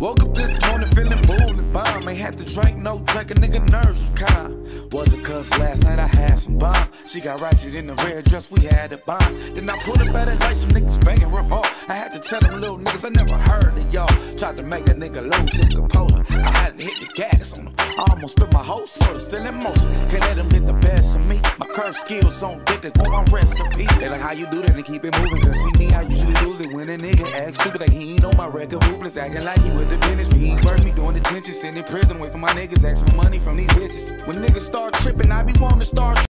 Woke up this morning feeling bull and bomb. Ain't had to drink no drink, a nigga nerves was calm. Was it cause last night I had some bomb? She got ratchet in the red dress, we had a bomb. Then I pulled up it better like some niggas banging real hard. I had to tell them little niggas I never heard of y'all. Tried to make a nigga lose his composure. I had to hit the gas on him. I almost spit my whole soul, still in motion. Can't let them get the best curve skills on dick, they want my recipe. They like how you do that and keep it moving. Cause see me, I usually lose it when a nigga act stupid. Like he ain't on my record, ruthless, acting like he with the business. Me ain't worth me doing detention, sitting in prison, wait for my niggas, asking for money from these bitches. When niggas start tripping, I be wanting to start